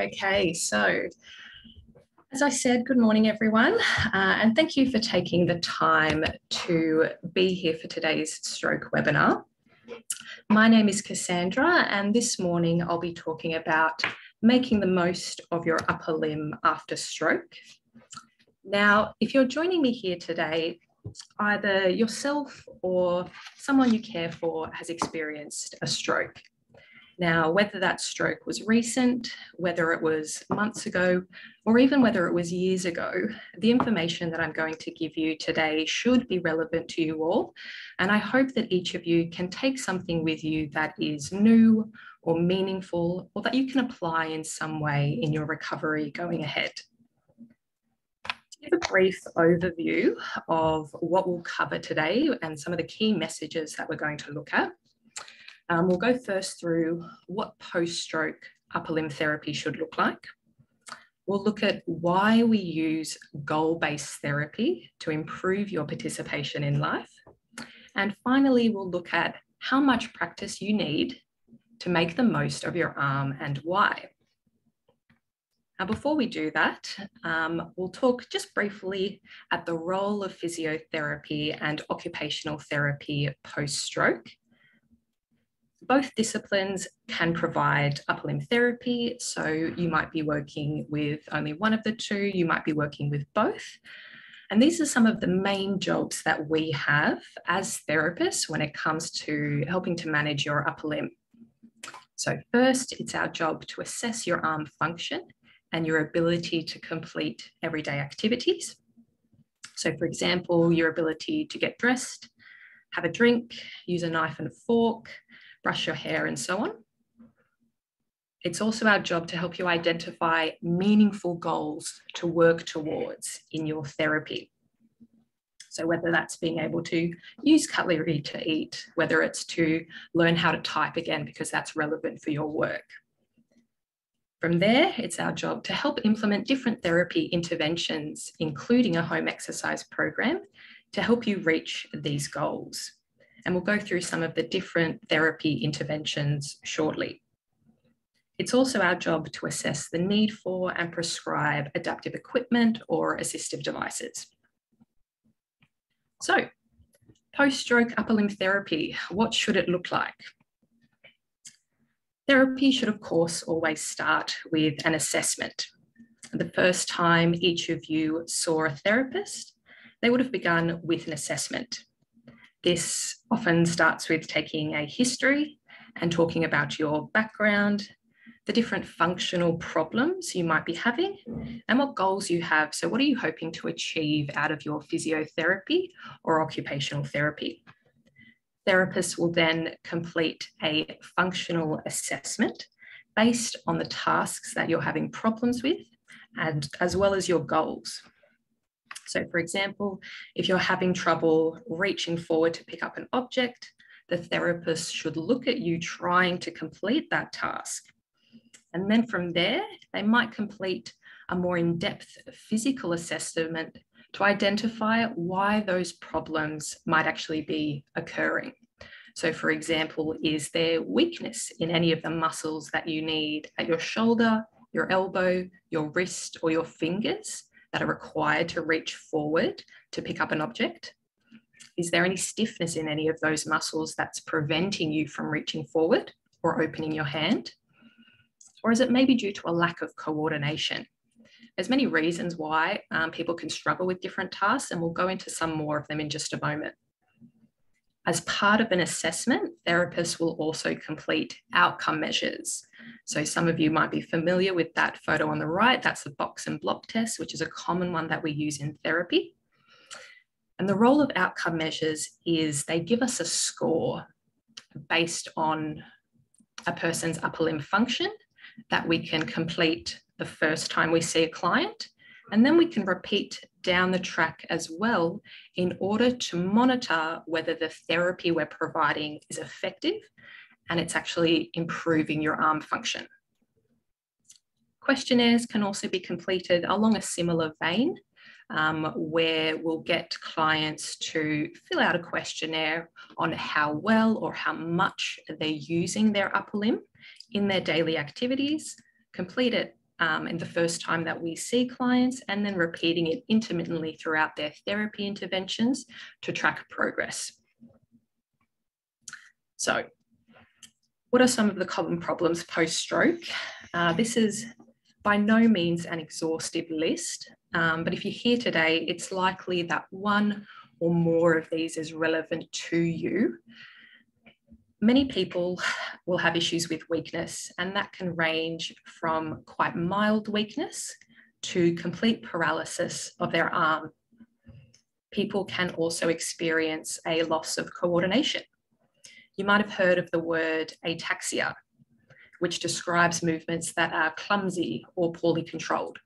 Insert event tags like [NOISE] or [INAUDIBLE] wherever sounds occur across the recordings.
Okay, so as I said, good morning, everyone, uh, and thank you for taking the time to be here for today's stroke webinar. My name is Cassandra, and this morning I'll be talking about making the most of your upper limb after stroke. Now, if you're joining me here today, either yourself or someone you care for has experienced a stroke. Now, whether that stroke was recent, whether it was months ago, or even whether it was years ago, the information that I'm going to give you today should be relevant to you all. And I hope that each of you can take something with you that is new or meaningful, or that you can apply in some way in your recovery going ahead. Give a brief overview of what we'll cover today and some of the key messages that we're going to look at. Um, we'll go first through what post-stroke upper limb therapy should look like. We'll look at why we use goal-based therapy to improve your participation in life. And finally, we'll look at how much practice you need to make the most of your arm and why. Now, before we do that, um, we'll talk just briefly at the role of physiotherapy and occupational therapy post-stroke both disciplines can provide upper limb therapy. So you might be working with only one of the two, you might be working with both. And these are some of the main jobs that we have as therapists when it comes to helping to manage your upper limb. So, first, it's our job to assess your arm function and your ability to complete everyday activities. So, for example, your ability to get dressed, have a drink, use a knife and a fork, brush your hair, and so on. It's also our job to help you identify meaningful goals to work towards in your therapy. So, whether that's being able to use cutlery to eat, whether it's to learn how to type again, because that's relevant for your work. From there, it's our job to help implement different therapy interventions, including a home exercise program, to help you reach these goals and we'll go through some of the different therapy interventions shortly. It's also our job to assess the need for and prescribe adaptive equipment or assistive devices. So, post-stroke upper limb therapy, what should it look like? Therapy should, of course, always start with an assessment. The first time each of you saw a therapist, they would have begun with an assessment. This often starts with taking a history and talking about your background, the different functional problems you might be having, and what goals you have. So, what are you hoping to achieve out of your physiotherapy or occupational therapy? Therapists will then complete a functional assessment based on the tasks that you're having problems with and as well as your goals. So for example, if you're having trouble reaching forward to pick up an object, the therapist should look at you trying to complete that task. And then from there, they might complete a more in-depth physical assessment to identify why those problems might actually be occurring. So for example, is there weakness in any of the muscles that you need at your shoulder, your elbow, your wrist, or your fingers? That are required to reach forward to pick up an object? Is there any stiffness in any of those muscles that's preventing you from reaching forward or opening your hand? Or is it maybe due to a lack of coordination? There's many reasons why um, people can struggle with different tasks, and we'll go into some more of them in just a moment. As part of an assessment, therapists will also complete outcome measures. So some of you might be familiar with that photo on the right. That's the box and block test, which is a common one that we use in therapy. And the role of outcome measures is they give us a score based on a person's upper limb function that we can complete the first time we see a client. And then we can repeat down the track as well in order to monitor whether the therapy we're providing is effective and it's actually improving your arm function. Questionnaires can also be completed along a similar vein um, where we'll get clients to fill out a questionnaire on how well or how much they're using their upper limb in their daily activities, complete it um, in the first time that we see clients and then repeating it intermittently throughout their therapy interventions to track progress. So what are some of the common problems post-stroke? Uh, this is by no means an exhaustive list, um, but if you're here today, it's likely that one or more of these is relevant to you. Many people will have issues with weakness, and that can range from quite mild weakness to complete paralysis of their arm. People can also experience a loss of coordination. You might have heard of the word ataxia, which describes movements that are clumsy or poorly controlled.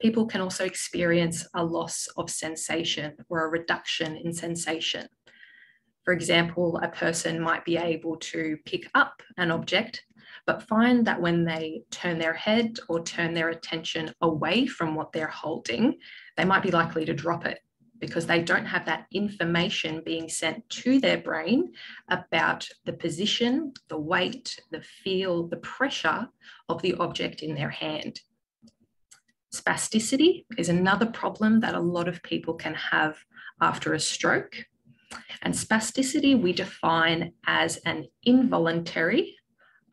People can also experience a loss of sensation or a reduction in sensation. For example, a person might be able to pick up an object, but find that when they turn their head or turn their attention away from what they're holding, they might be likely to drop it because they don't have that information being sent to their brain about the position, the weight, the feel, the pressure of the object in their hand. Spasticity is another problem that a lot of people can have after a stroke. And spasticity we define as an involuntary,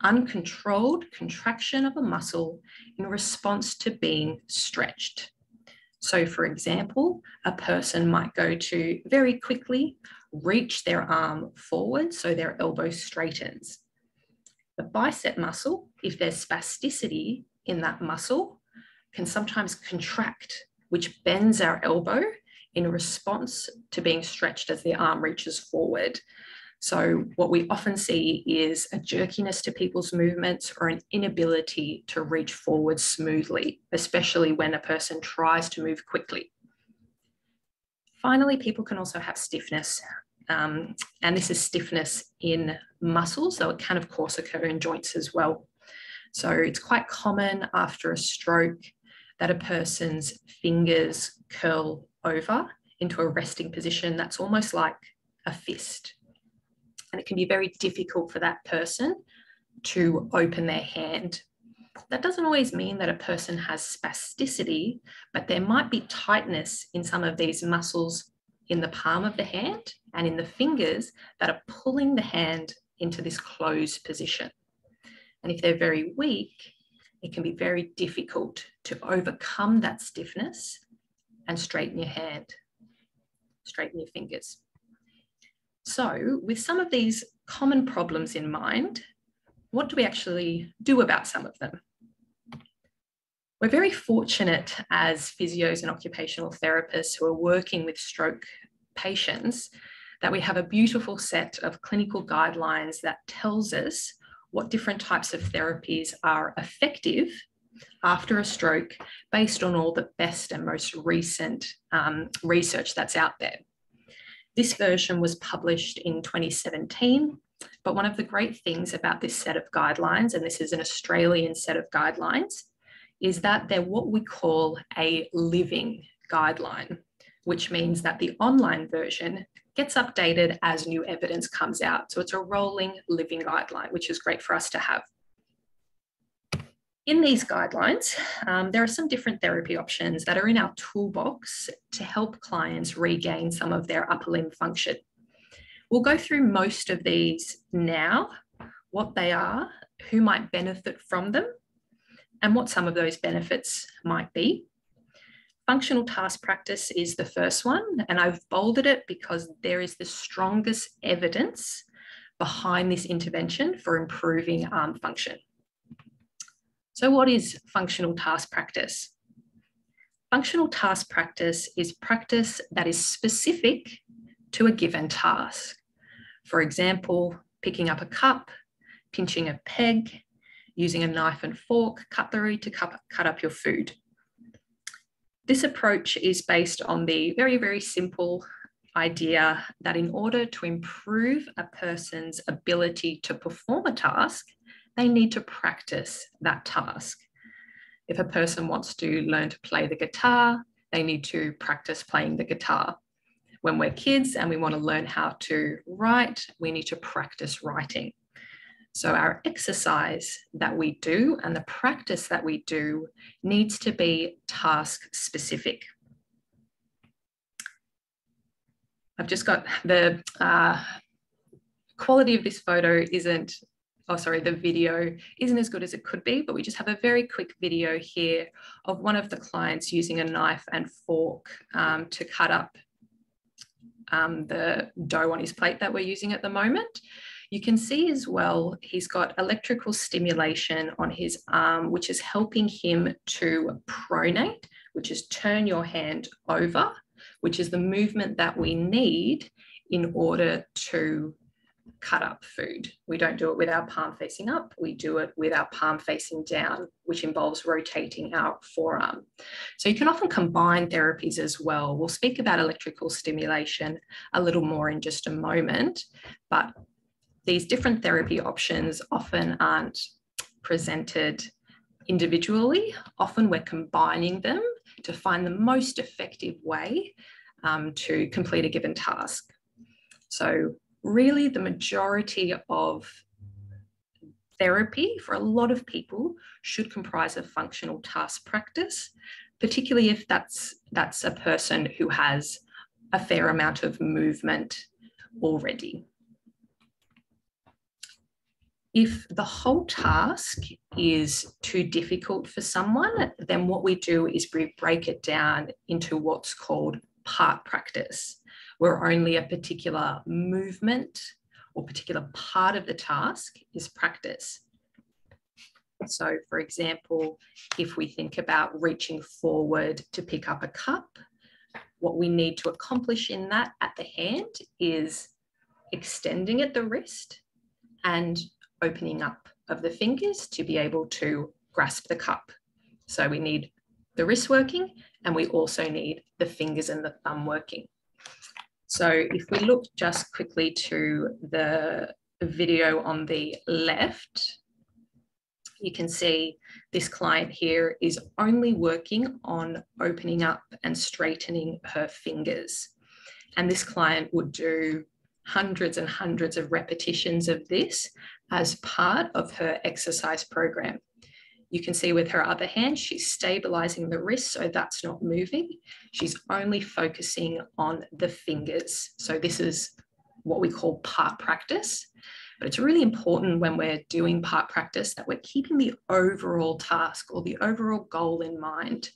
uncontrolled contraction of a muscle in response to being stretched. So, for example, a person might go to very quickly reach their arm forward so their elbow straightens. The bicep muscle, if there's spasticity in that muscle, can sometimes contract, which bends our elbow in response to being stretched as the arm reaches forward. So, what we often see is a jerkiness to people's movements or an inability to reach forward smoothly, especially when a person tries to move quickly. Finally, people can also have stiffness, um, and this is stiffness in muscles, though it can, of course, occur in joints as well. So, it's quite common after a stroke that a person's fingers curl over into a resting position that's almost like a fist. And it can be very difficult for that person to open their hand. That doesn't always mean that a person has spasticity, but there might be tightness in some of these muscles in the palm of the hand and in the fingers that are pulling the hand into this closed position. And if they're very weak, it can be very difficult to overcome that stiffness and straighten your hand, straighten your fingers. So, with some of these common problems in mind, what do we actually do about some of them? We're very fortunate as physios and occupational therapists who are working with stroke patients that we have a beautiful set of clinical guidelines that tells us what different types of therapies are effective after a stroke based on all the best and most recent um, research that's out there. This version was published in 2017, but one of the great things about this set of guidelines, and this is an Australian set of guidelines, is that they're what we call a living guideline, which means that the online version gets updated as new evidence comes out. So it's a rolling living guideline, which is great for us to have. In these guidelines, um, there are some different therapy options that are in our toolbox to help clients regain some of their upper limb function. We'll go through most of these now, what they are, who might benefit from them, and what some of those benefits might be. Functional task practice is the first one, and I've bolded it because there is the strongest evidence behind this intervention for improving arm function. So, what is functional task practice? Functional task practice is practice that is specific to a given task. For example, picking up a cup, pinching a peg, using a knife and fork, cutlery to cut, cut up your food. This approach is based on the very, very simple idea that in order to improve a person's ability to perform a task, they need to practice that task. If a person wants to learn to play the guitar, they need to practice playing the guitar. When we're kids and we want to learn how to write, we need to practice writing. So our exercise that we do and the practice that we do needs to be task specific. I've just got the uh, quality of this photo isn't, oh, sorry, the video isn't as good as it could be, but we just have a very quick video here of one of the clients using a knife and fork um, to cut up um, the dough on his plate that we're using at the moment. You can see as well, he's got electrical stimulation on his arm, which is helping him to pronate, which is turn your hand over, which is the movement that we need in order to cut up food. We don't do it with our palm facing up, we do it with our palm facing down, which involves rotating our forearm. So you can often combine therapies as well. We'll speak about electrical stimulation a little more in just a moment, but these different therapy options often aren't presented individually. Often we're combining them to find the most effective way um, to complete a given task. So really the majority of therapy for a lot of people should comprise of functional task practice, particularly if that's, that's a person who has a fair amount of movement already. If the whole task is too difficult for someone, then what we do is we break it down into what's called part practice where only a particular movement or particular part of the task is practice. So, for example, if we think about reaching forward to pick up a cup, what we need to accomplish in that at the hand is extending at the wrist and opening up of the fingers to be able to grasp the cup. So we need the wrist working and we also need the fingers and the thumb working. So if we look just quickly to the video on the left, you can see this client here is only working on opening up and straightening her fingers. And this client would do hundreds and hundreds of repetitions of this as part of her exercise program. You can see with her other hand, she's stabilizing the wrist, so that's not moving. She's only focusing on the fingers. So this is what we call part practice. But it's really important when we're doing part practice that we're keeping the overall task or the overall goal in mind.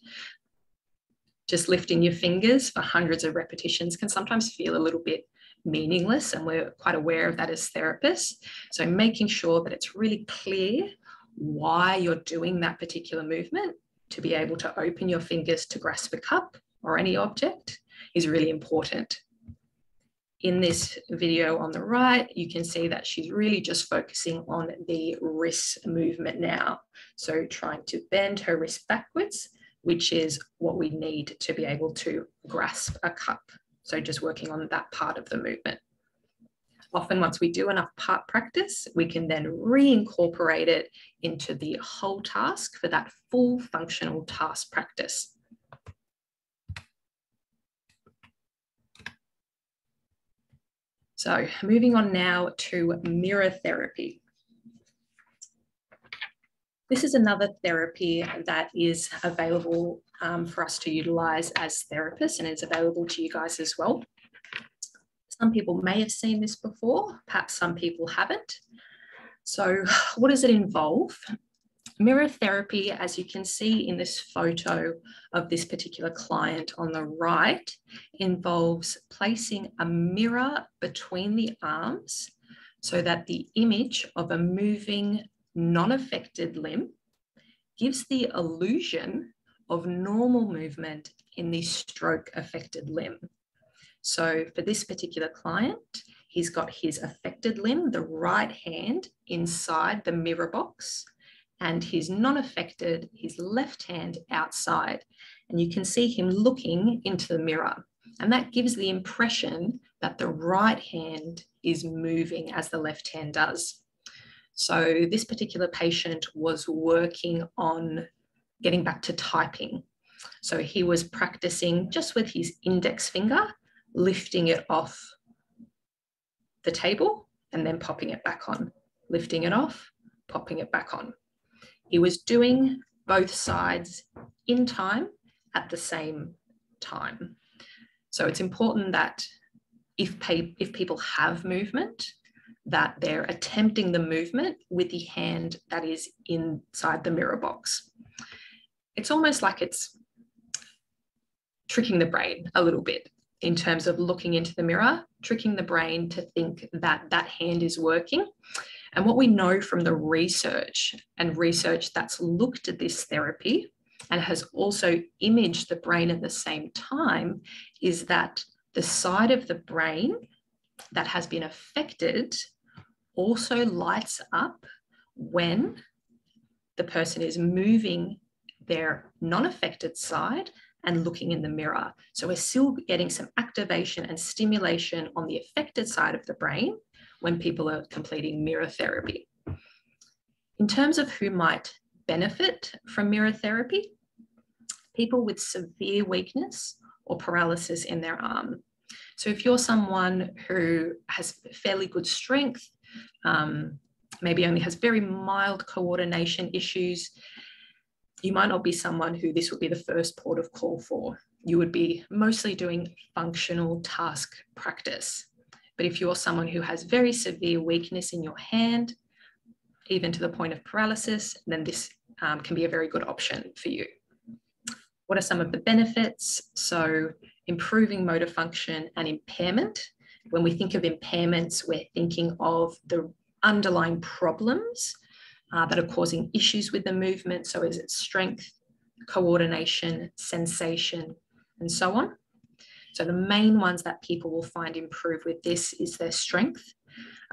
Just lifting your fingers for hundreds of repetitions can sometimes feel a little bit meaningless, and we're quite aware of that as therapists. So, making sure that it's really clear why you're doing that particular movement to be able to open your fingers to grasp a cup or any object is really important. In this video on the right, you can see that she's really just focusing on the wrist movement now. So trying to bend her wrist backwards, which is what we need to be able to grasp a cup. So just working on that part of the movement. Often once we do enough part practice, we can then reincorporate it into the whole task for that full functional task practice. So moving on now to mirror therapy. This is another therapy that is available um, for us to utilize as therapists and is available to you guys as well. Some people may have seen this before, perhaps some people haven't. So, [SIGHS] what does it involve? Mirror therapy, as you can see in this photo of this particular client on the right, involves placing a mirror between the arms so that the image of a moving, non affected limb gives the illusion of normal movement in the stroke affected limb. So for this particular client, he's got his affected limb, the right hand, inside the mirror box, and his non affected, his left hand outside. And you can see him looking into the mirror. And that gives the impression that the right hand is moving as the left hand does. So this particular patient was working on getting back to typing. So he was practicing just with his index finger lifting it off the table and then popping it back on. lifting it off, popping it back on. He was doing both sides in time at the same time. So it's important that if, if people have movement, that they're attempting the movement with the hand that is inside the mirror box. It's almost like it's tricking the brain a little bit in terms of looking into the mirror, tricking the brain to think that that hand is working. And what we know from the research and research that's looked at this therapy and has also imaged the brain at the same time is that the side of the brain that has been affected also lights up when the person is moving their non affected side and looking in the mirror. So we're still getting some activation and stimulation on the affected side of the brain when people are completing mirror therapy. In terms of who might benefit from mirror therapy, people with severe weakness or paralysis in their arm. So if you're someone who has fairly good strength, um, maybe only has very mild coordination issues, you might not be someone who this would be the first port of call for. You would be mostly doing functional task practice. But if you're someone who has very severe weakness in your hand, even to the point of paralysis, then this um, can be a very good option for you. What are some of the benefits? So, improving motor function and impairment. When we think of impairments, we're thinking of the underlying problems uh, that are causing issues with the movement. So, is it strength, coordination, sensation, and so on? So, the main ones that people will find improve with this is their strength.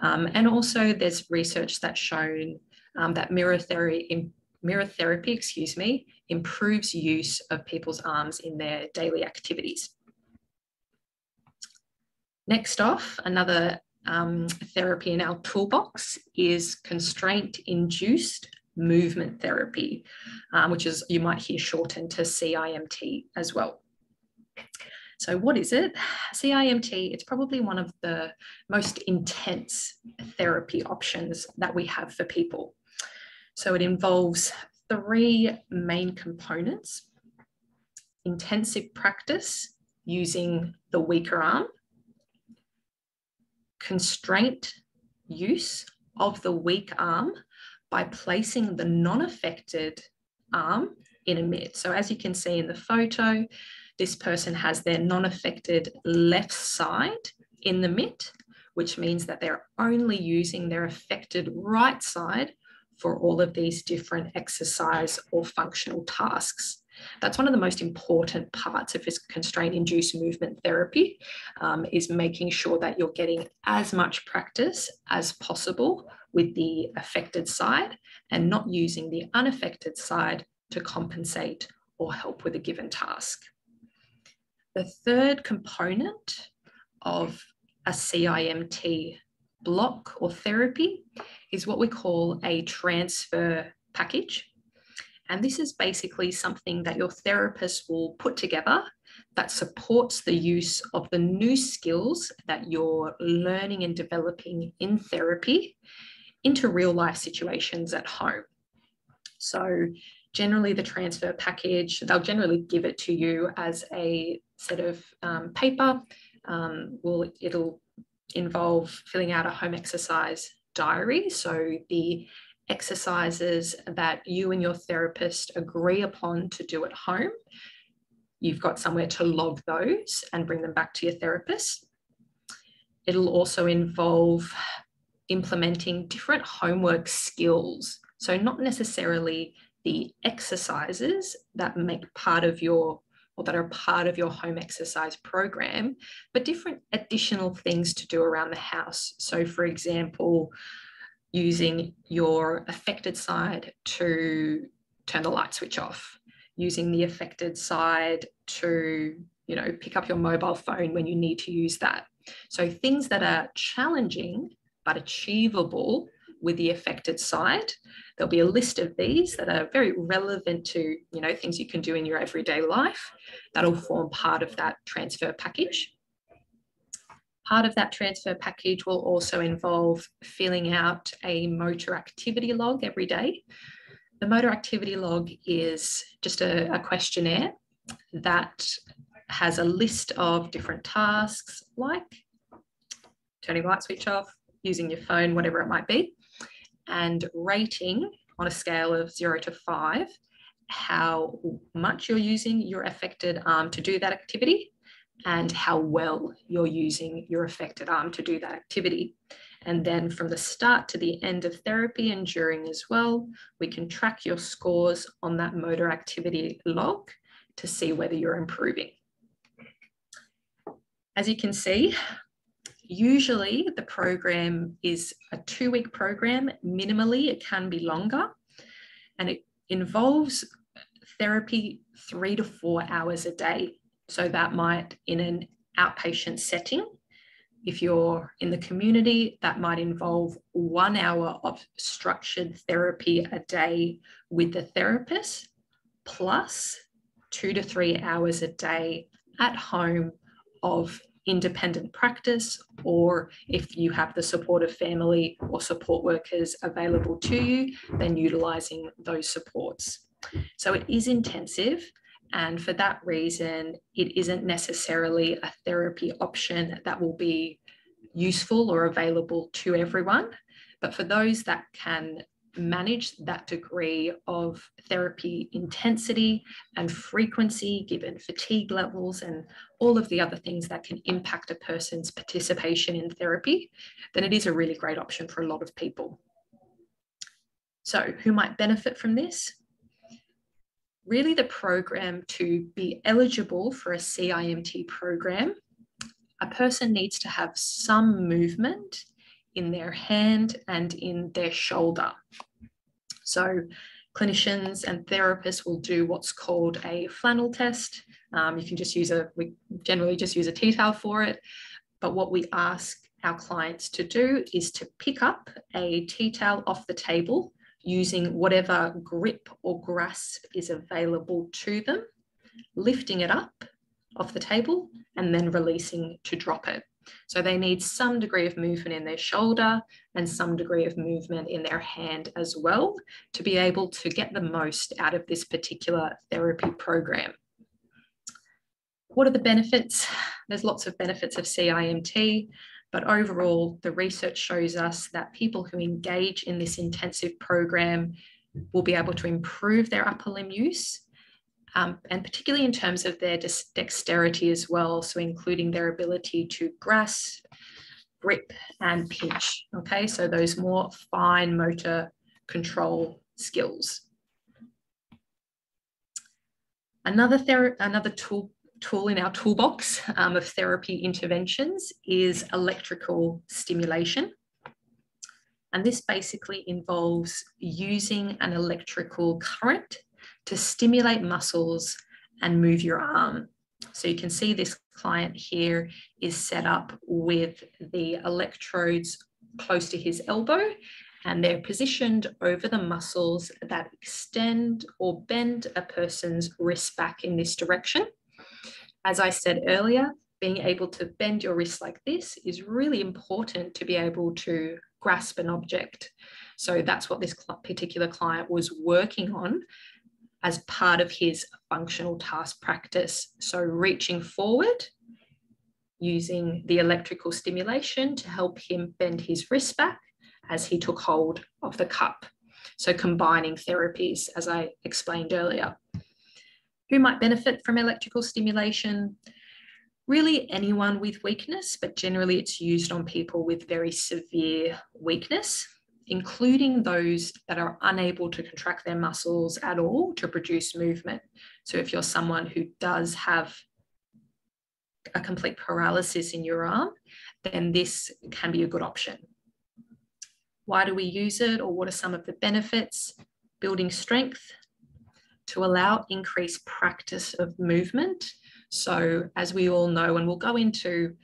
Um, and also, there's research that's shown um, that mirror therapy, mirror therapy, excuse me, improves use of people's arms in their daily activities. Next off, another um, therapy in our toolbox is constraint induced movement therapy, um, which is you might hear shortened to CIMT as well. So, what is it? CIMT, it's probably one of the most intense therapy options that we have for people. So, it involves three main components intensive practice using the weaker arm, constraint use of the weak arm by placing the non-affected arm in a mitt. So as you can see in the photo, this person has their non-affected left side in the mitt, which means that they're only using their affected right side for all of these different exercise or functional tasks. That's one of the most important parts of this constraint induced movement therapy um, is making sure that you're getting as much practice as possible with the affected side and not using the unaffected side to compensate or help with a given task. The third component of a CIMT block or therapy is what we call a transfer package. And this is basically something that your therapist will put together that supports the use of the new skills that you're learning and developing in therapy into real life situations at home. So, generally, the transfer package, they'll generally give it to you as a set of um, paper. Um, will it'll involve filling out a home exercise diary. So, the exercises that you and your therapist agree upon to do at home. You've got somewhere to log those and bring them back to your therapist. It'll also involve implementing different homework skills. So, not necessarily the exercises that make part of your or that are part of your home exercise program, but different additional things to do around the house. So, for example, using your affected side to turn the light switch off, using the affected side to, you know, pick up your mobile phone when you need to use that. So things that are challenging but achievable with the affected side. There'll be a list of these that are very relevant to, you know, things you can do in your everyday life. That'll form part of that transfer package. Part of that transfer package will also involve filling out a motor activity log every day. The motor activity log is just a, a questionnaire that has a list of different tasks like turning the light switch off, using your phone, whatever it might be, and rating on a scale of zero to five how much you're using your affected arm to do that activity and how well you're using your affected arm to do that activity. And then from the start to the end of therapy and during as well, we can track your scores on that motor activity log to see whether you're improving. As you can see, usually the program is a two week program. Minimally, it can be longer and it involves therapy three to four hours a day. So that might, in an outpatient setting, if you're in the community, that might involve one hour of structured therapy a day with the therapist, plus two to three hours a day at home of independent practice, or if you have the support of family or support workers available to you, then utilizing those supports. So it is intensive. And for that reason, it isn't necessarily a therapy option that will be useful or available to everyone. But for those that can manage that degree of therapy intensity and frequency, given fatigue levels and all of the other things that can impact a person's participation in therapy, then it is a really great option for a lot of people. So, who might benefit from this? Really, the program to be eligible for a CIMT program, a person needs to have some movement in their hand and in their shoulder. So clinicians and therapists will do what's called a flannel test. Um, you can just use a, we generally just use a tea towel for it. But what we ask our clients to do is to pick up a tea towel off the table using whatever grip or grasp is available to them, lifting it up off the table and then releasing to drop it. So they need some degree of movement in their shoulder and some degree of movement in their hand as well to be able to get the most out of this particular therapy program. What are the benefits? There's lots of benefits of CIMT, but overall, the research shows us that people who engage in this intensive program will be able to improve their upper limb use um, and particularly in terms of their dexterity as well, so including their ability to grasp, grip, and pinch. Okay, so those more fine motor control skills. Another, another tool, tool in our toolbox um, of therapy interventions is electrical stimulation. And this basically involves using an electrical current to stimulate muscles and move your arm. So you can see this client here is set up with the electrodes close to his elbow and they're positioned over the muscles that extend or bend a person's wrist back in this direction. As I said earlier, being able to bend your wrist like this is really important to be able to grasp an object. So that's what this particular client was working on as part of his functional task practice. So, reaching forward using the electrical stimulation to help him bend his wrist back as he took hold of the cup. So, combining therapies, as I explained earlier. Who might benefit from electrical stimulation? Really, anyone with weakness, but generally it's used on people with very severe weakness including those that are unable to contract their muscles at all to produce movement. So, if you're someone who does have a complete paralysis in your arm, then this can be a good option. Why do we use it, or what are some of the benefits? Building strength to allow increased practice of movement. So, as we all know, and we'll go into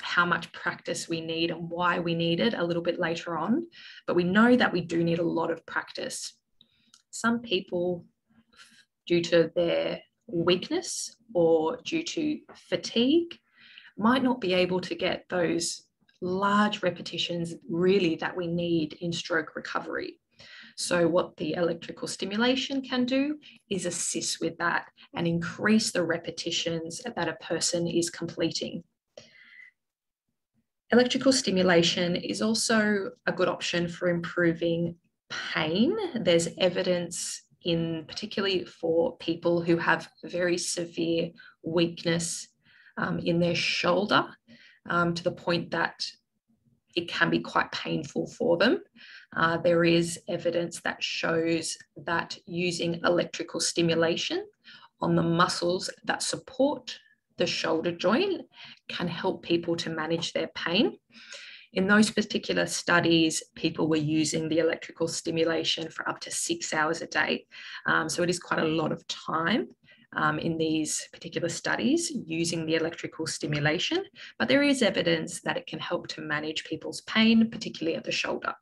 how much practice we need and why we need it a little bit later on. But we know that we do need a lot of practice. Some people, due to their weakness or due to fatigue, might not be able to get those large repetitions really that we need in stroke recovery. So what the electrical stimulation can do is assist with that and increase the repetitions that a person is completing. Electrical stimulation is also a good option for improving pain. There's evidence in particularly for people who have very severe weakness um, in their shoulder um, to the point that it can be quite painful for them. Uh, there is evidence that shows that using electrical stimulation on the muscles that support the shoulder joint can help people to manage their pain. In those particular studies, people were using the electrical stimulation for up to six hours a day. Um, so it is quite a lot of time um, in these particular studies using the electrical stimulation, but there is evidence that it can help to manage people's pain, particularly at the shoulder.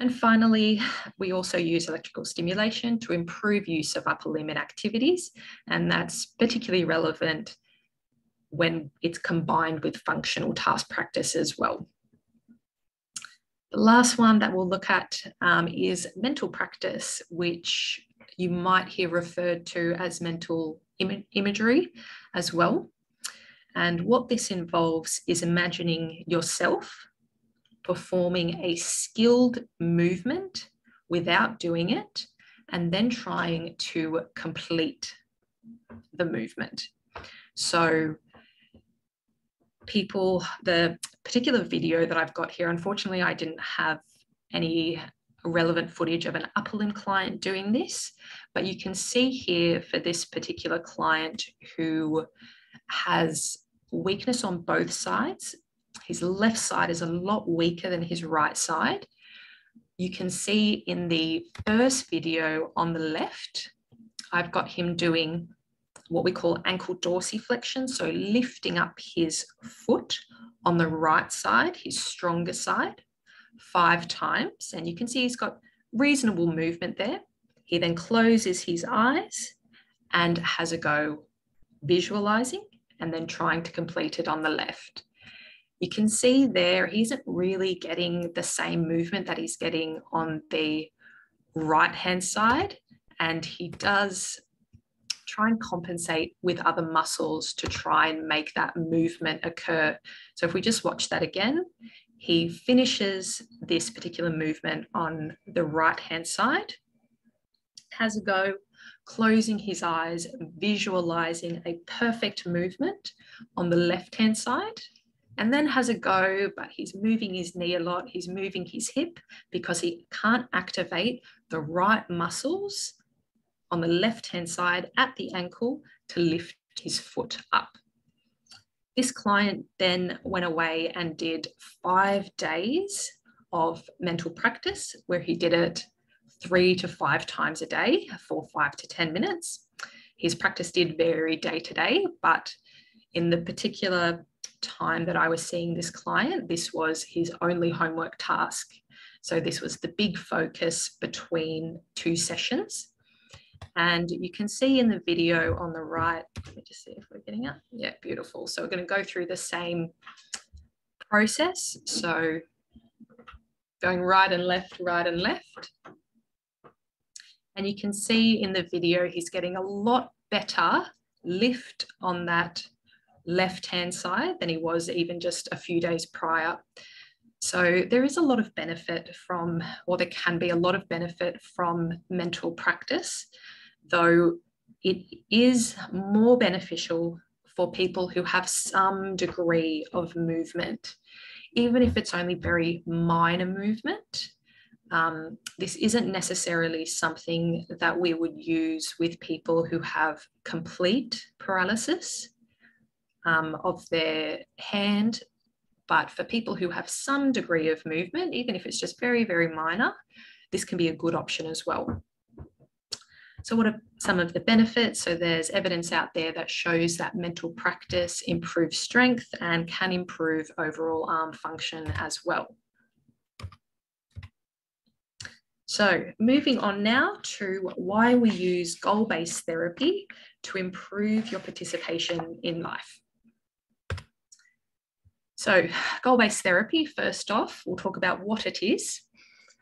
And finally, we also use electrical stimulation to improve use of upper limb activities, and that's particularly relevant when it's combined with functional task practice as well. The last one that we'll look at um, is mental practice, which you might hear referred to as mental Im imagery as well. And what this involves is imagining yourself performing a skilled movement without doing it, and then trying to complete the movement. So, people, the particular video that I've got here, unfortunately, I didn't have any relevant footage of an upper limb client doing this, but you can see here for this particular client who has weakness on both sides his left side is a lot weaker than his right side. You can see in the first video on the left, I've got him doing what we call ankle dorsiflexion, so lifting up his foot on the right side, his stronger side, five times. And you can see he's got reasonable movement there. He then closes his eyes and has a go visualizing and then trying to complete it on the left you can see there he isn't really getting the same movement that he's getting on the right hand side and he does try and compensate with other muscles to try and make that movement occur. So if we just watch that again he finishes this particular movement on the right hand side has a go closing his eyes visualizing a perfect movement on the left hand side and then has a go, but he's moving his knee a lot. He's moving his hip because he can't activate the right muscles on the left hand side at the ankle to lift his foot up. This client then went away and did five days of mental practice where he did it three to five times a day for five to 10 minutes. His practice did vary day to day, but in the particular time that I was seeing this client, this was his only homework task. So this was the big focus between two sessions. And you can see in the video on the right, let me just see if we're getting up. Yeah, beautiful. So we're going to go through the same process. So going right and left, right and left. And you can see in the video, he's getting a lot better lift on that left hand side than he was even just a few days prior. So there is a lot of benefit from, or there can be a lot of benefit from mental practice, though it is more beneficial for people who have some degree of movement, even if it's only very minor movement. Um, this isn't necessarily something that we would use with people who have complete paralysis um, of their hand. But for people who have some degree of movement, even if it's just very, very minor, this can be a good option as well. So what are some of the benefits? So there's evidence out there that shows that mental practice improves strength and can improve overall arm function as well. So moving on now to why we use goal-based therapy to improve your participation in life. So, goal based therapy, first off, we'll talk about what it is.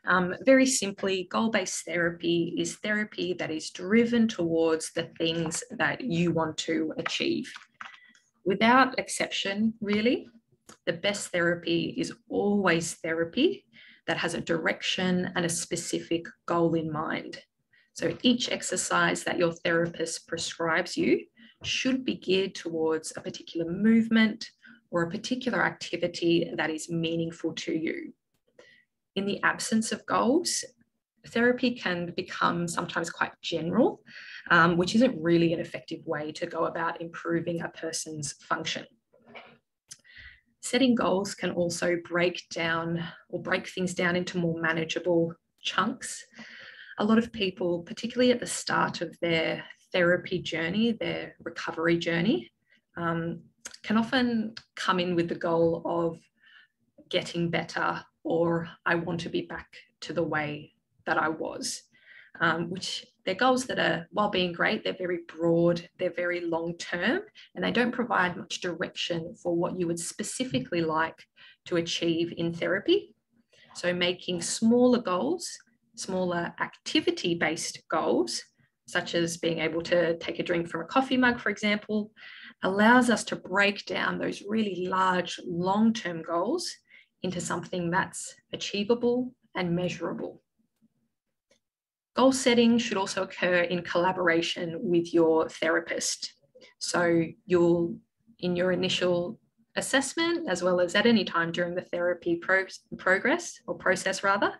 Um, very simply, goal based therapy is therapy that is driven towards the things that you want to achieve. Without exception, really, the best therapy is always therapy that has a direction and a specific goal in mind. So each exercise that your therapist prescribes you should be geared towards a particular movement or a particular activity that is meaningful to you. In the absence of goals, therapy can become sometimes quite general, um, which isn't really an effective way to go about improving a person's function. Setting goals can also break down or break things down into more manageable chunks. A lot of people, particularly at the start of their therapy journey, their recovery journey, um, can often come in with the goal of getting better or I want to be back to the way that I was, um, which they're goals that are, while being great, they're very broad, they're very long term, and they don't provide much direction for what you would specifically like to achieve in therapy. So, making smaller goals, smaller activity based goals, such as being able to take a drink from a coffee mug, for example, allows us to break down those really large long term goals into something that's achievable and measurable. Goal setting should also occur in collaboration with your therapist. So you'll, in your initial assessment, as well as at any time during the therapy pro progress or process rather,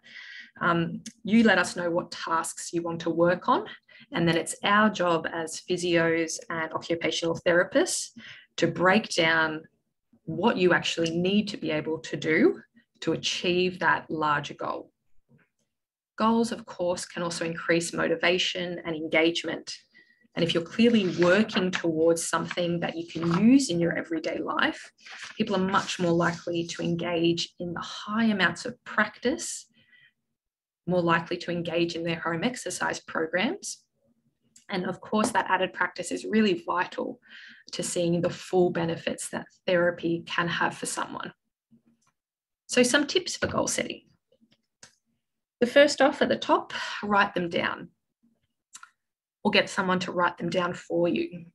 um, you let us know what tasks you want to work on. And then it's our job as physios and occupational therapists to break down what you actually need to be able to do to achieve that larger goal. Goals, of course, can also increase motivation and engagement. And if you're clearly working towards something that you can use in your everyday life, people are much more likely to engage in the high amounts of practice, more likely to engage in their home exercise programs. And of course, that added practice is really vital to seeing the full benefits that therapy can have for someone. So, some tips for goal setting. The first off at the top, write them down or get someone to write them down for you.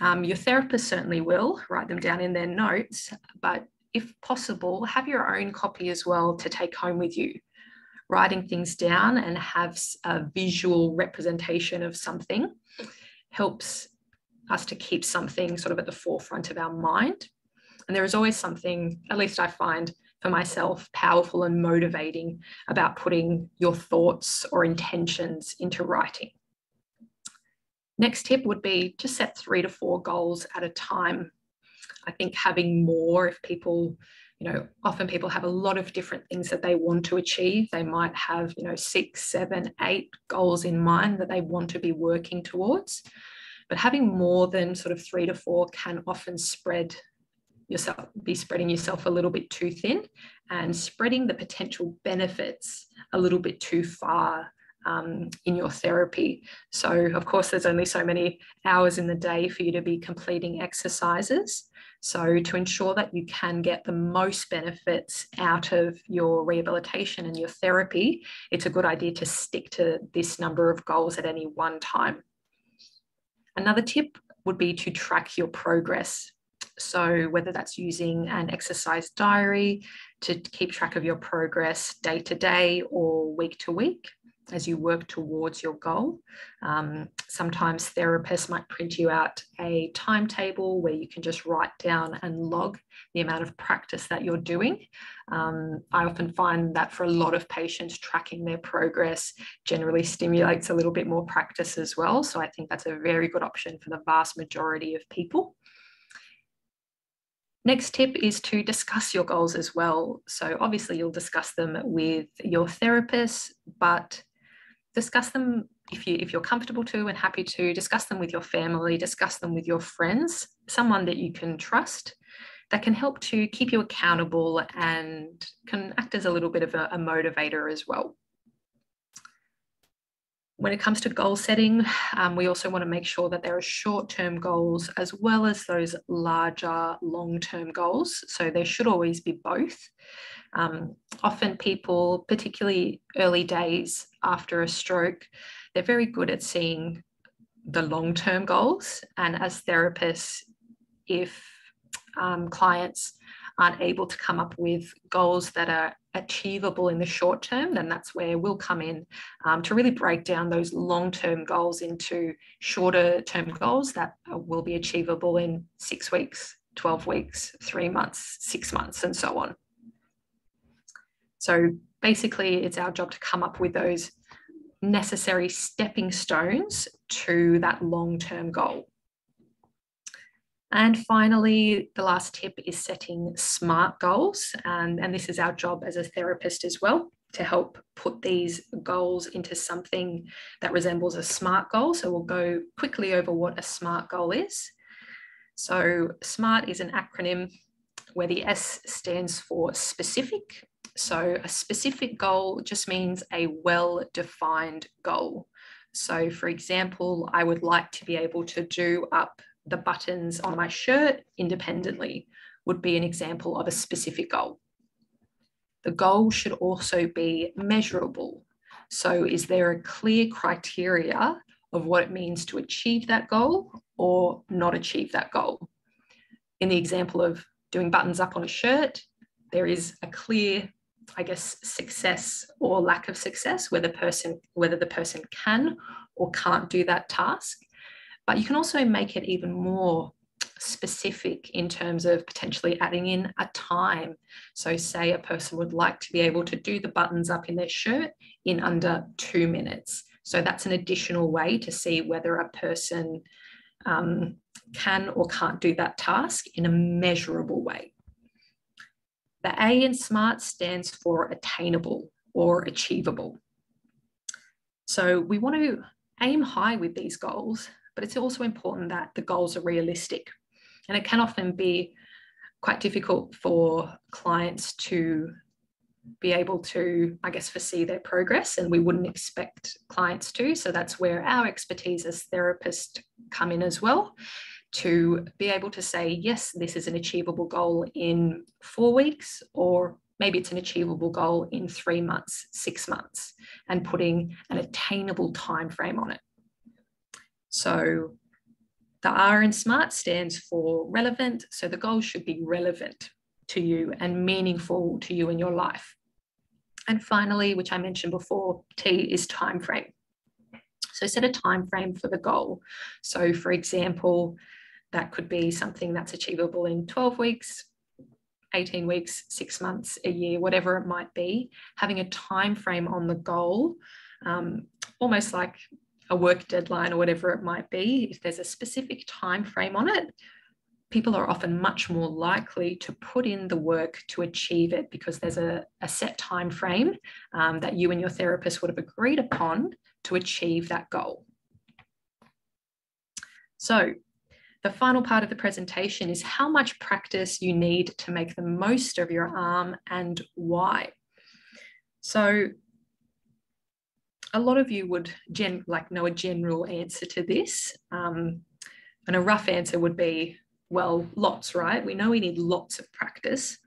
Um, your therapist certainly will write them down in their notes, but if possible, have your own copy as well to take home with you. Writing things down and have a visual representation of something helps us to keep something sort of at the forefront of our mind. And there is always something, at least I find, for myself powerful and motivating about putting your thoughts or intentions into writing. Next tip would be to set three to four goals at a time. I think having more, if people, you know, often people have a lot of different things that they want to achieve. They might have, you know, six, seven, eight goals in mind that they want to be working towards. But having more than sort of three to four can often spread yourself be spreading yourself a little bit too thin and spreading the potential benefits a little bit too far um, in your therapy. So, of course, there's only so many hours in the day for you to be completing exercises. So, to ensure that you can get the most benefits out of your rehabilitation and your therapy, it's a good idea to stick to this number of goals at any one time. Another tip would be to track your progress. So, whether that's using an exercise diary to keep track of your progress day to day or week to week as you work towards your goal. Um, sometimes therapists might print you out a timetable where you can just write down and log the amount of practice that you're doing. Um, I often find that for a lot of patients, tracking their progress generally stimulates a little bit more practice as well. So I think that's a very good option for the vast majority of people. Next tip is to discuss your goals as well. So, obviously, you'll discuss them with your therapist, but discuss them if, you, if you're comfortable to and happy to, discuss them with your family, discuss them with your friends, someone that you can trust that can help to keep you accountable and can act as a little bit of a, a motivator as well. when it comes to goal setting, um, we also want to make sure that there are short term goals as well as those larger long term goals. So there should always be both. Um, often, people, particularly early days after a stroke, they're very good at seeing the long term goals. And as therapists, if um, clients aren't able to come up with goals that are achievable in the short term, then that's where we'll come in um, to really break down those long term goals into shorter term goals that will be achievable in six weeks, 12 weeks, three months, six months, and so on. So basically, it's our job to come up with those necessary stepping stones to that long term goal. And finally, the last tip is setting SMART goals. And, and this is our job as a therapist as well to help put these goals into something that resembles a SMART goal. So we'll go quickly over what a SMART goal is. So SMART is an acronym where the S stands for specific. So a specific goal just means a well defined goal. So, for example, I would like to be able to do up the buttons on my shirt independently would be an example of a specific goal. The goal should also be measurable. So, is there a clear criteria of what it means to achieve that goal or not achieve that goal? In the example of doing buttons up on a shirt, there is a clear, I guess, success or lack of success whether person whether the person can or can't do that task. But you can also make it even more specific in terms of potentially adding in a time. So, say a person would like to be able to do the buttons up in their shirt in under two minutes. So, that's an additional way to see whether a person um, can or can't do that task in a measurable way. The A in SMART stands for attainable or achievable. So, we want to aim high with these goals but it's also important that the goals are realistic. And it can often be quite difficult for clients to be able to, I guess, foresee their progress, and we wouldn't expect clients to. So that's where our expertise as therapists come in as well to be able to say, yes, this is an achievable goal in four weeks, or maybe it's an achievable goal in three months, six months, and putting an attainable time frame on it. So the R in SMART stands for relevant. So the goal should be relevant to you and meaningful to you in your life. And finally, which I mentioned before, T is time frame. So set a time frame for the goal. So for example, that could be something that's achievable in 12 weeks, 18 weeks, six months, a year, whatever it might be. Having a time frame on the goal, um, almost like a work deadline or whatever it might be, if there's a specific time frame on it, people are often much more likely to put in the work to achieve it because there's a, a set time frame um, that you and your therapist would have agreed upon to achieve that goal. So the final part of the presentation is how much practice you need to make the most of your arm and why. So a lot of you would gen like know a general answer to this. Um, and a rough answer would be, well, lots, right? We know we need lots of practice.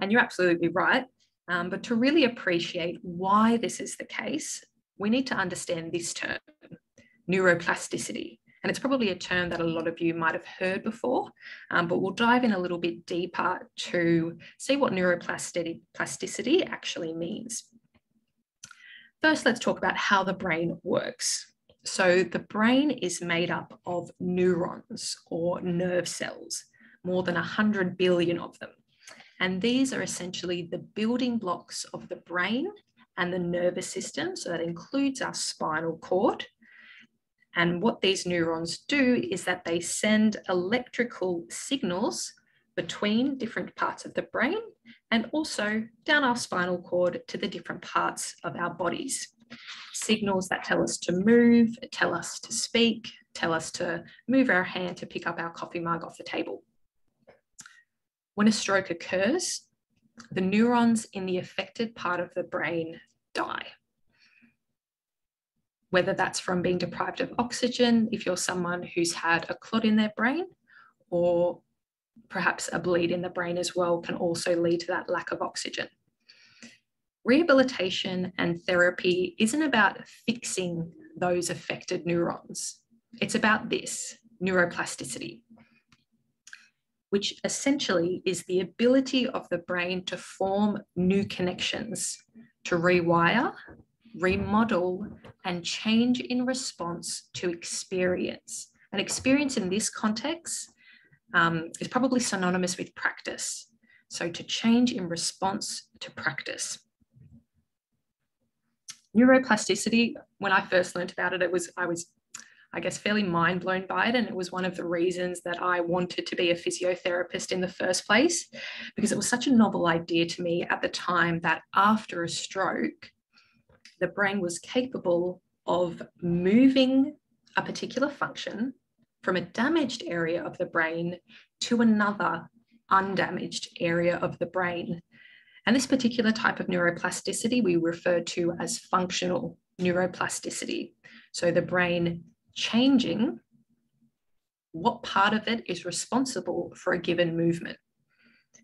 And you're absolutely right. Um, but to really appreciate why this is the case, we need to understand this term, neuroplasticity. And it's probably a term that a lot of you might have heard before, um, but we'll dive in a little bit deeper to see what neuroplasticity actually means. First, let's talk about how the brain works. So, the brain is made up of neurons or nerve cells, more than 100 billion of them. And these are essentially the building blocks of the brain and the nervous system. So, that includes our spinal cord. And what these neurons do is that they send electrical signals between different parts of the brain and also down our spinal cord to the different parts of our bodies. Signals that tell us to move, tell us to speak, tell us to move our hand to pick up our coffee mug off the table. When a stroke occurs, the neurons in the affected part of the brain die. Whether that's from being deprived of oxygen, if you're someone who's had a clot in their brain, or perhaps a bleed in the brain as well, can also lead to that lack of oxygen. Rehabilitation and therapy isn't about fixing those affected neurons. It's about this neuroplasticity, which essentially is the ability of the brain to form new connections, to rewire, remodel, and change in response to experience. And experience in this context um, is probably synonymous with practice. So to change in response to practice. Neuroplasticity, when I first learned about it, it was I was, I guess, fairly mind blown by it. And it was one of the reasons that I wanted to be a physiotherapist in the first place, because it was such a novel idea to me at the time that after a stroke, the brain was capable of moving a particular function from a damaged area of the brain to another undamaged area of the brain. And this particular type of neuroplasticity we refer to as functional neuroplasticity. So the brain changing what part of it is responsible for a given movement.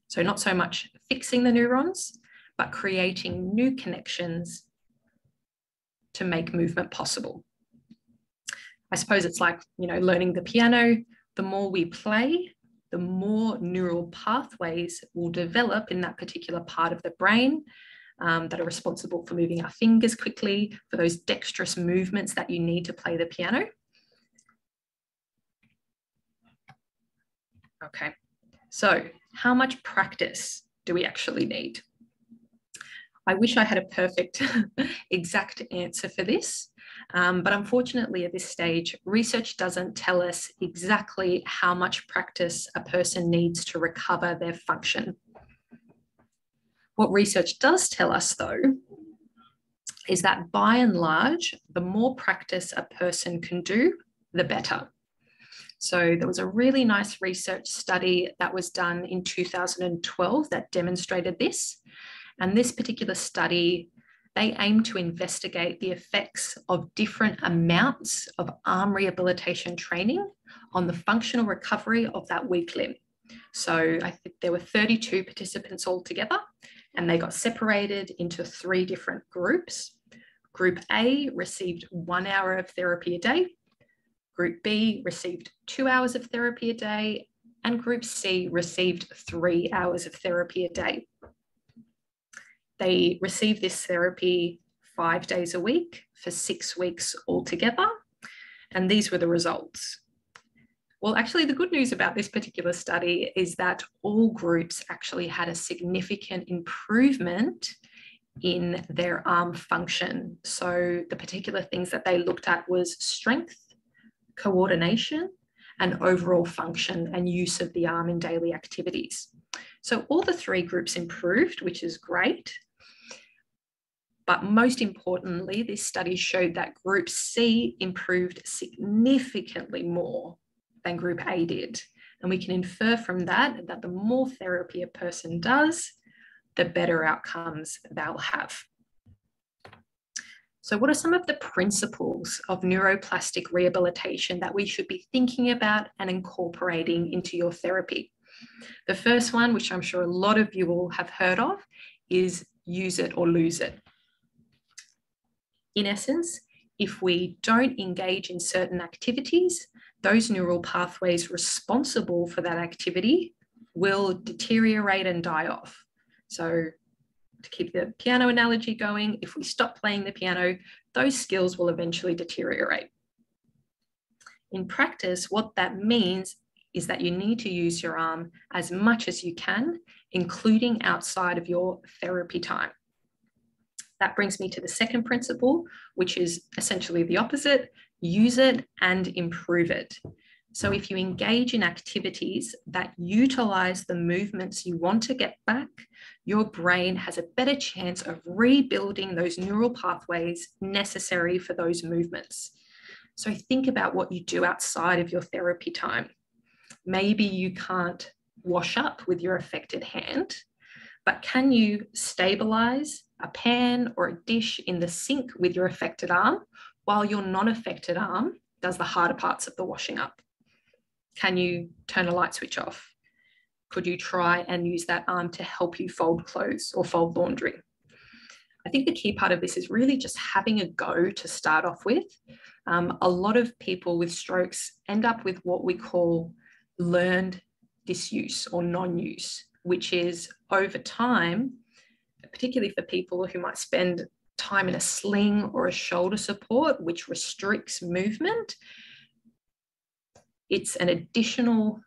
So, not so much fixing the neurons, but creating new connections to make movement possible. I suppose it's like, you know, learning the piano. The more we play, the more neural pathways will develop in that particular part of the brain um, that are responsible for moving our fingers quickly, for those dexterous movements that you need to play the piano. Okay, so how much practice do we actually need? I wish I had a perfect [LAUGHS] exact answer for this. Um, but unfortunately, at this stage, research doesn't tell us exactly how much practice a person needs to recover their function. What research does tell us, though, is that by and large, the more practice a person can do, the better. So there was a really nice research study that was done in 2012 that demonstrated this. And this particular study, they aim to investigate the effects of different amounts of arm rehabilitation training on the functional recovery of that weak limb. So I think there were 32 participants altogether, and they got separated into three different groups. Group A received one hour of therapy a day. Group B received two hours of therapy a day, and Group C received three hours of therapy a day. They receive this therapy five days a week for six weeks altogether. And these were the results. Well, actually, the good news about this particular study is that all groups actually had a significant improvement in their arm function. So the particular things that they looked at was strength, coordination, and overall function and use of the arm in daily activities. So all the three groups improved, which is great. But most importantly, this study showed that Group C improved significantly more than Group A did. And we can infer from that that the more therapy a person does, the better outcomes they'll have. So, what are some of the principles of neuroplastic rehabilitation that we should be thinking about and incorporating into your therapy? The first one, which I'm sure a lot of you will have heard of, is use it or lose it. In essence, if we don't engage in certain activities, those neural pathways responsible for that activity will deteriorate and die off. So, to keep the piano analogy going, if we stop playing the piano, those skills will eventually deteriorate. In practice, what that means is that you need to use your arm as much as you can, including outside of your therapy time. That brings me to the second principle, which is essentially the opposite use it and improve it. So, if you engage in activities that utilize the movements you want to get back, your brain has a better chance of rebuilding those neural pathways necessary for those movements. So, think about what you do outside of your therapy time. Maybe you can't wash up with your affected hand, but can you stabilize a pan or a dish in the sink with your affected arm, while your non-affected arm does the harder parts of the washing up. Can you turn a light switch off? Could you try and use that arm to help you fold clothes or fold laundry? I think the key part of this is really just having a go to start off with. Um, a lot of people with strokes end up with what we call learned disuse or non use, which is over time, particularly for people who might spend time in a sling or a shoulder support, which restricts movement. It's an additional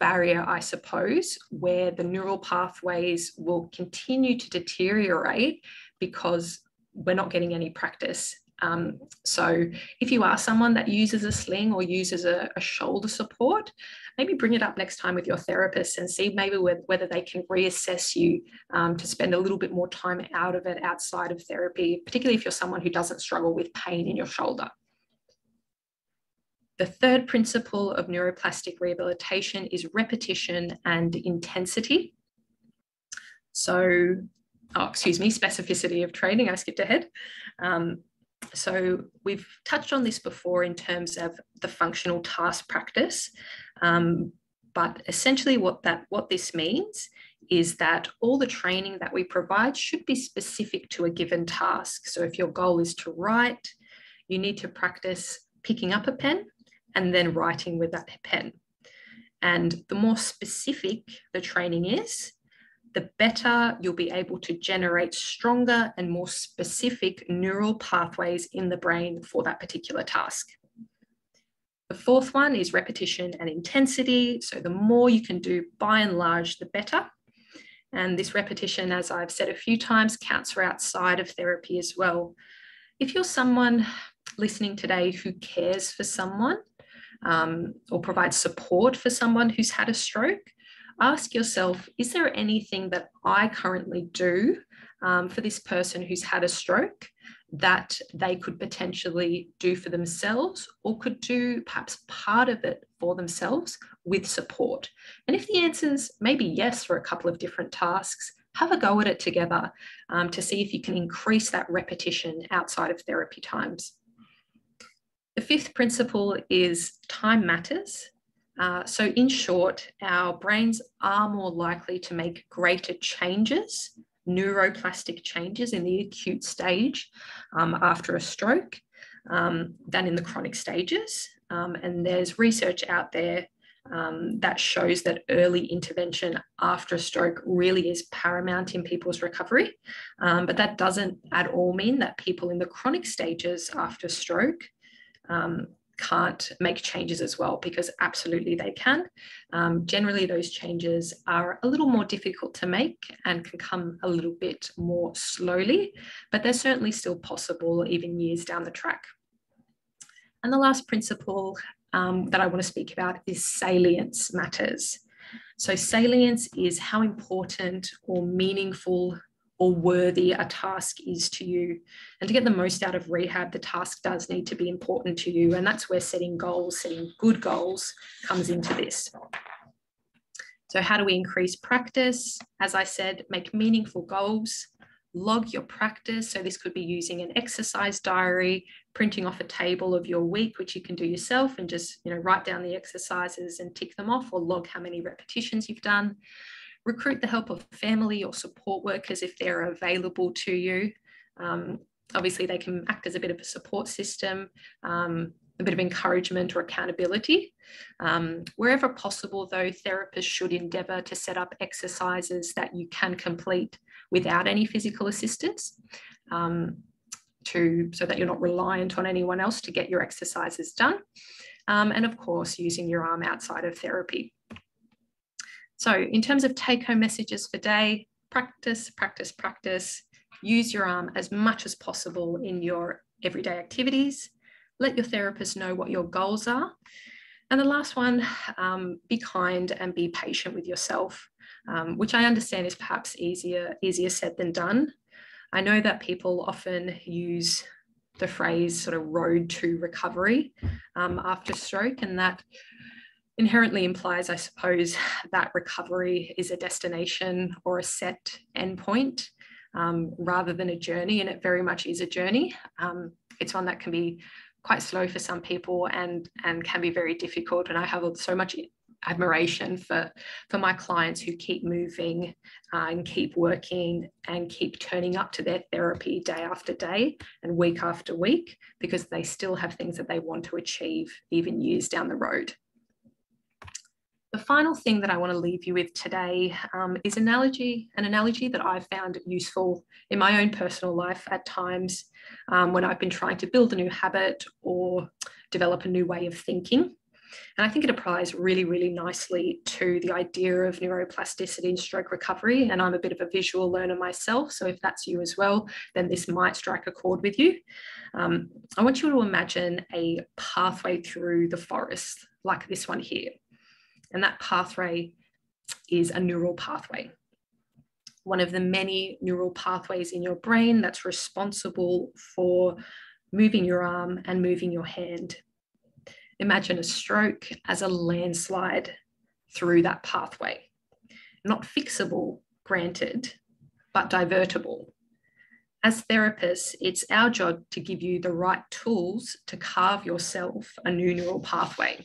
barrier, I suppose, where the neural pathways will continue to deteriorate because we're not getting any practice. Um, so if you are someone that uses a sling or uses a, a, shoulder support, maybe bring it up next time with your therapist and see maybe whether they can reassess you um, to spend a little bit more time out of it outside of therapy, particularly if you're someone who doesn't struggle with pain in your shoulder. The third principle of neuroplastic rehabilitation is repetition and intensity. So oh, excuse me, specificity of training. I skipped ahead. Um, so we've touched on this before in terms of the functional task practice, um, but essentially what that what this means is that all the training that we provide should be specific to a given task. So if your goal is to write, you need to practice picking up a pen and then writing with that pen. And the more specific the training is, the better you'll be able to generate stronger and more specific neural pathways in the brain for that particular task. The fourth one is repetition and intensity. So the more you can do by and large, the better. And this repetition, as I've said a few times, counts for outside of therapy as well. If you're someone listening today who cares for someone um, or provides support for someone who's had a stroke, ask yourself is there anything that I currently do um, for this person who's had a stroke that they could potentially do for themselves or could do perhaps part of it for themselves with support? And if the answer is maybe yes for a couple of different tasks, have a go at it together um, to see if you can increase that repetition outside of therapy times. The fifth principle is time matters. Uh, so, in short, our brains are more likely to make greater changes, neuroplastic changes in the acute stage um, after a stroke um, than in the chronic stages. Um, and there's research out there um, that shows that early intervention after a stroke really is paramount in people's recovery. Um, but that doesn't at all mean that people in the chronic stages after stroke um, can't make changes as well because absolutely they can. Um, generally, those changes are a little more difficult to make and can come a little bit more slowly, but they're certainly still possible even years down the track. And the last principle um, that I want to speak about is salience matters. So, salience is how important or meaningful or worthy a task is to you. And to get the most out of rehab, the task does need to be important to you. And that's where setting goals, setting good goals, comes into this. So, how do we increase practice? As I said, make meaningful goals, log your practice. So, this could be using an exercise diary, printing off a table of your week, which you can do yourself and just you know write down the exercises and tick them off or log how many repetitions you've done recruit the help of family or support workers if they're available to you. Um, obviously, they can act as a bit of a support system, um, a bit of encouragement or accountability. Um, wherever possible, though, therapists should endeavour to set up exercises that you can complete without any physical assistance. Um, to so that you're not reliant on anyone else to get your exercises done. Um, and of course, using your arm outside of therapy. So in terms of take home messages for day, practice, practice, practice, use your arm as much as possible in your everyday activities. Let your therapist know what your goals are. And the last one, um, be kind and be patient with yourself, um, which I understand is perhaps easier, easier said than done. I know that people often use the phrase sort of road to recovery um, after stroke, and that inherently implies, I suppose, [SIGHS] that recovery is a destination or a set endpoint um, rather than a journey, and it very much is a journey. Um, it's one that can be quite slow for some people and and can be very difficult. And I have so much admiration for for my clients who keep moving uh, and keep working and keep turning up to their therapy day after day and week after week because they still have things that they want to achieve even years down the road the final thing that I want to leave you with today um, is analogy, an analogy that I've found useful in my own personal life at times um, when I've been trying to build a new habit or develop a new way of thinking. And I think it applies really, really nicely to the idea of neuroplasticity and stroke recovery. And I'm a bit of a visual learner myself. So if that's you as well, then this might strike a chord with you. Um, I want you to imagine a pathway through the forest like this one here. And that pathway is a neural pathway. One of the many neural pathways in your brain that's responsible for moving your arm and moving your hand. Imagine a stroke as a landslide through that pathway. Not fixable, granted, but divertible. As therapists, it's our job to give you the right tools to carve yourself a new neural pathway.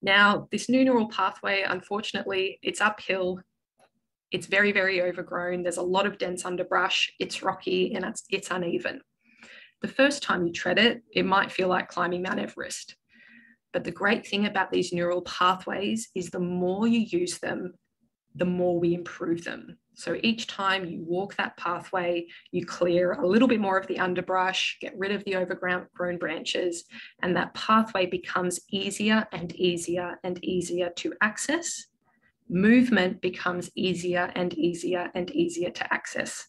Now, this new neural pathway, unfortunately, it's uphill. It's very, very overgrown. There's a lot of dense underbrush. It's rocky and it's, it's uneven. The first time you tread it, it might feel like climbing Mount Everest. But the great thing about these neural pathways is the more you use them, the more we improve them. So each time you walk that pathway, you clear a little bit more of the underbrush, get rid of the overgrown branches, and that pathway becomes easier and easier and easier to access. Movement becomes easier and easier and easier to access.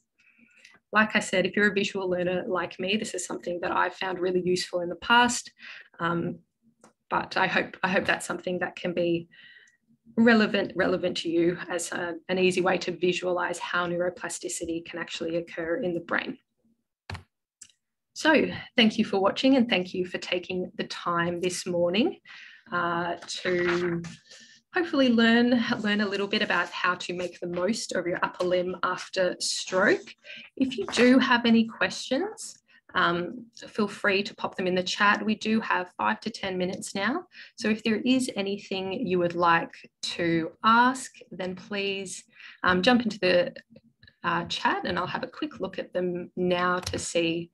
Like I said, if you're a visual learner like me, this is something that I've found really useful in the past. Um, but I hope I hope that's something that can be relevant relevant to you as a, an easy way to visualize how neuroplasticity can actually occur in the brain. So thank you for watching and thank you for taking the time this morning uh, to hopefully learn, learn a little bit about how to make the most of your upper limb after stroke. If you do have any questions, um, feel free to pop them in the chat. We do have five to 10 minutes now. So if there is anything you would like to ask, then please um, jump into the uh, chat and I'll have a quick look at them now to see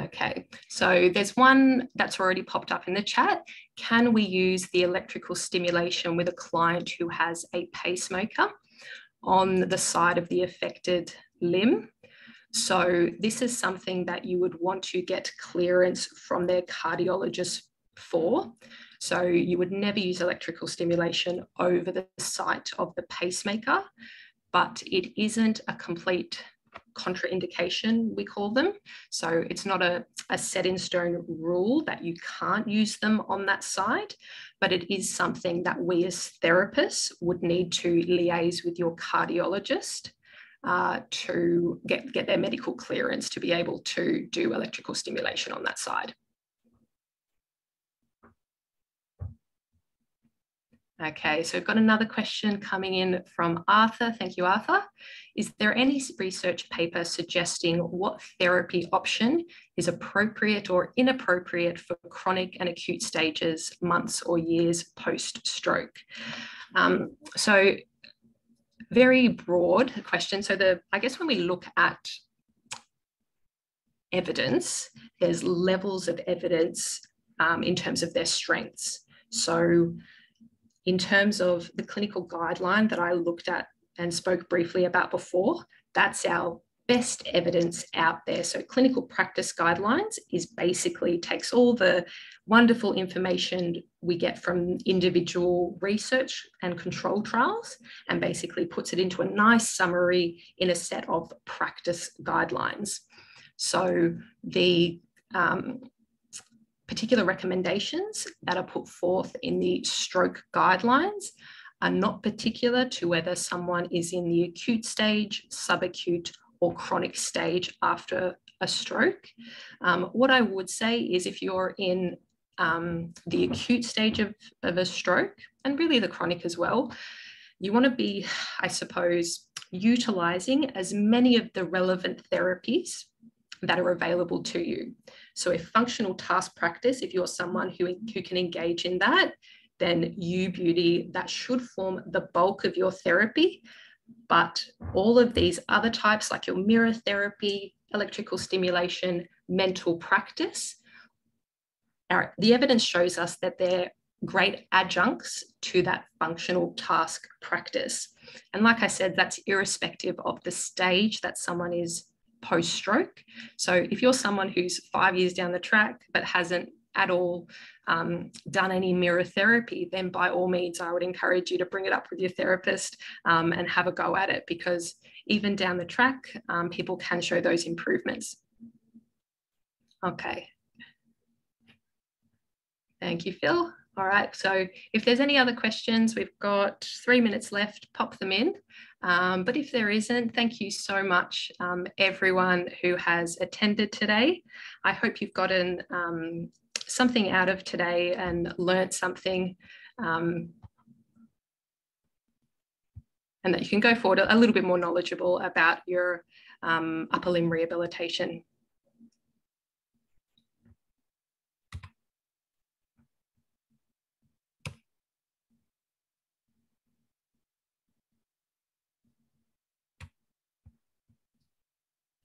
Okay, so there's one that's already popped up in the chat. Can we use the electrical stimulation with a client who has a pacemaker on the side of the affected limb? So this is something that you would want to get clearance from their cardiologist for. So you would never use electrical stimulation over the site of the pacemaker, but it isn't a complete contraindication, we call them. So it's not a, a set in stone rule that you can't use them on that side, but it is something that we as therapists would need to liaise with your cardiologist uh, to get, get their medical clearance to be able to do electrical stimulation on that side. Okay, so we've got another question coming in from Arthur. Thank you, Arthur. Is there any research paper suggesting what therapy option is appropriate or inappropriate for chronic and acute stages, months or years post stroke? Um, so, very broad question. So, the I guess when we look at evidence, there's levels of evidence um, in terms of their strengths. So, in terms of the clinical guideline that I looked at and spoke briefly about before, that's our best evidence out there. So clinical practice guidelines is basically takes all the wonderful information we get from individual research and control trials and basically puts it into a nice summary in a set of practice guidelines. So the um, particular recommendations that are put forth in the stroke guidelines are not particular to whether someone is in the acute stage, subacute, or chronic stage after a stroke. Um, what I would say is if you're in um, the acute stage of, of a stroke, and really the chronic as well, you want to be, I suppose, utilizing as many of the relevant therapies that are available to you. So if functional task practice, if you're someone who, who can engage in that, then you Beauty, that should form the bulk of your therapy. But all of these other types, like your mirror therapy, electrical stimulation, mental practice, our, the evidence shows us that they're great adjuncts to that functional task practice. And like I said, that's irrespective of the stage that someone is post stroke. So if you're someone who's five years down the track but hasn't at all um, done any mirror therapy, then by all means, I would encourage you to bring it up with your therapist um, and have a go at it because even down the track, um, people can show those improvements. Okay. Thank you, Phil. All right, so if there's any other questions, we've got three minutes left, pop them in. Um, but if there isn't, thank you so much, um, everyone who has attended today. I hope you've gotten um, something out of today and learnt something um, and that you can go forward a little bit more knowledgeable about your um, upper limb rehabilitation.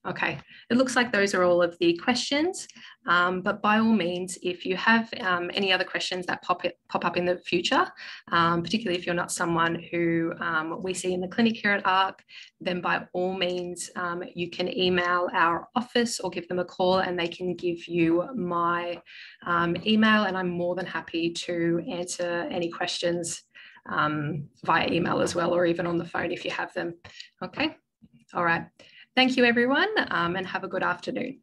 Okay, it looks like those are all of the questions, um, but by all means, if you have um, any other questions that pop, it, pop up in the future, um, particularly if you're not someone who um, we see in the clinic here at ARC, then by all means, um, you can email our office or give them a call and they can give you my um, email and I'm more than happy to answer any questions via email as well, or even on the phone if you have them. Okay, all right. Thank you, everyone, um, and have a good afternoon.